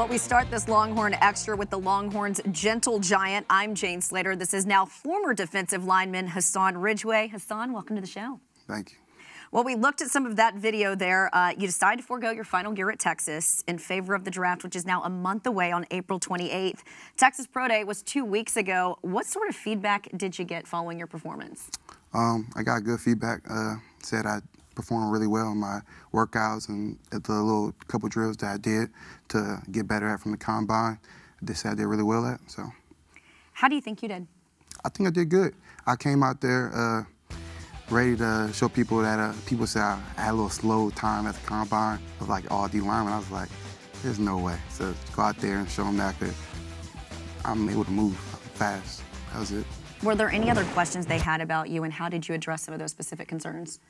Well, we start this Longhorn Extra with the Longhorns' gentle giant. I'm Jane Slater. This is now former defensive lineman Hassan Ridgeway. Hassan, welcome to the show. Thank you. Well, we looked at some of that video there. Uh, you decided to forego your final year at Texas in favor of the draft, which is now a month away on April 28th. Texas Pro Day was two weeks ago. What sort of feedback did you get following your performance? Um, I got good feedback. Uh, said I performed really well in my workouts and at the little couple drills that I did to get better at from the combine. They said I did really well at. So, how do you think you did? I think I did good. I came out there uh, ready to show people that uh, people say I had a little slow time at the combine of like all D linemen. I was like, there's no way. So go out there and show them that I could, I'm able to move fast. That was it. Were there any other questions they had about you, and how did you address some of those specific concerns?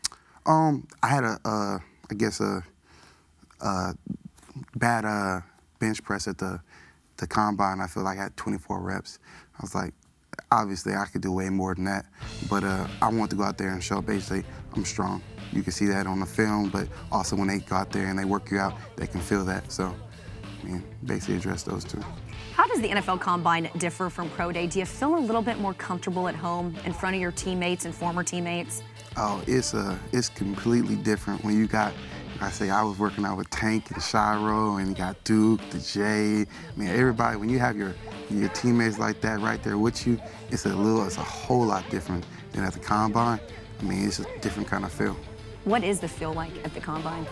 Um, I had a, uh, I guess a, a bad uh, bench press at the the combine. I feel like I had 24 reps. I was like, obviously I could do way more than that, but uh, I want to go out there and show basically I'm strong. You can see that on the film, but also when they go out there and they work you out, they can feel that. So, I mean, basically address those two. How does the NFL Combine differ from Pro Day? Do you feel a little bit more comfortable at home in front of your teammates and former teammates? Oh, it's a it's completely different when you got. I say I was working out with Tank and Shiro, and you got Duke, the Jay. I mean, everybody. When you have your your teammates like that right there with you, it's a little, it's a whole lot different than at the combine. I mean, it's a different kind of feel. What is the feel like at the combine?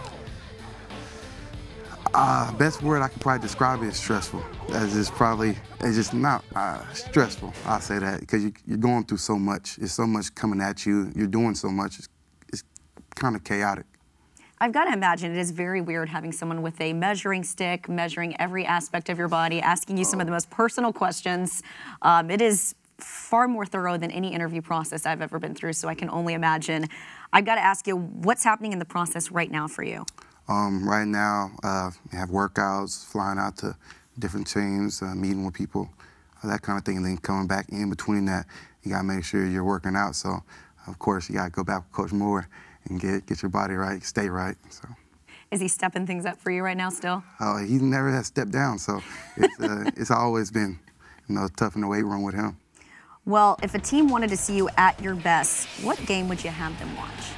Uh, best word I could probably describe it is stressful. As it's probably, it's just not uh, stressful. I say that because you, are going through so much. There's so much coming at you. You're doing so much. It's, it's kind of chaotic. I've got to imagine it is very weird having someone with a measuring stick, measuring every aspect of your body, asking you some of the most personal questions. Um, it is far more thorough than any interview process I've ever been through, so I can only imagine. I've got to ask you, what's happening in the process right now for you? Um, right now, uh, have workouts, flying out to different teams, uh, meeting with people, uh, that kind of thing. And then coming back in between that, you got to make sure you're working out. So, of course, you got to go back with Coach Moorer and get get your body right, stay right. So. Is he stepping things up for you right now still? Oh, he never has stepped down. So it's, uh, it's always been, you know, tough in the weight room with him. Well, if a team wanted to see you at your best, what game would you have them watch?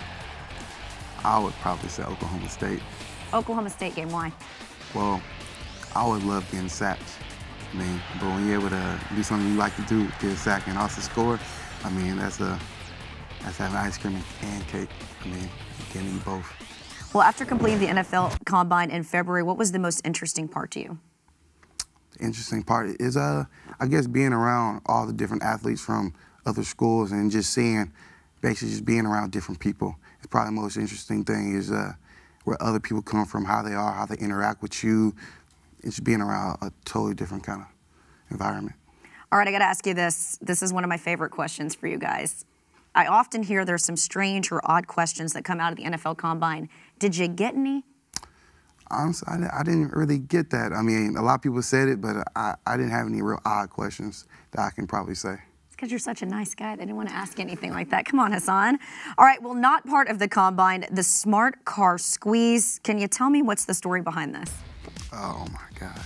I would probably say Oklahoma State. Oklahoma State game, why? Well, I would love getting sacked. I mean, but when you're able to do something you like to do, get a sack and also score, I mean, that's a that's having ice cream and cake. I mean, you can eat both. Well, after completing the NFL Combine in February, what was the most interesting part to you? The interesting part is, uh, I guess, being around all the different athletes from other schools and just seeing, basically, just being around different people. It's probably the most interesting thing is uh, where other people come from, how they are, how they interact with you. It's being around a totally different kind of environment. All right, I got to ask you this. This is one of my favorite questions for you guys. I often hear there's some strange or odd questions that come out of the NFL Combine. Did you get any? Honestly, I, didn't really get that. I mean, a lot of people said it, but I, I didn't have any real odd questions that I can probably say because you're such a nice guy. They didn't want to ask anything like that. Come on, Hassan. All right, well, not part of the combine, the smart car squeeze. Can you tell me what's the story behind this? Oh my God.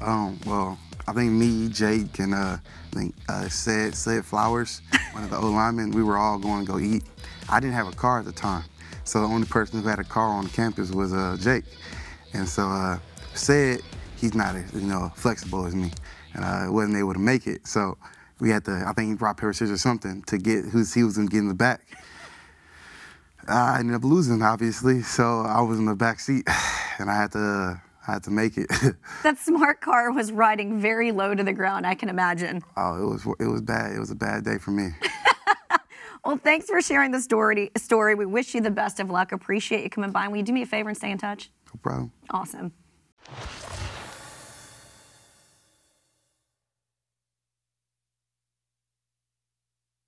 Um, well, I think me, Jake, and uh, I think uh, Flowers, one of the old linemen, we were all going to go eat. I didn't have a car at the time, so the only person who had a car on campus was uh, Jake. And so uh, Sid, he's not as you know flexible as me, and I wasn't able to make it. So we had to, I think, rock, paper, scissors or something to get who he was going to get in the back. I ended up losing, obviously, so I was in the back seat, and I had to, I had to make it. that smart car was riding very low to the ground. I can imagine. Oh, it was, it was bad. It was a bad day for me. well, thanks for sharing the story. Story. We wish you the best of luck. Appreciate you coming by. Will you do me a favor and stay in touch? No problem. Awesome.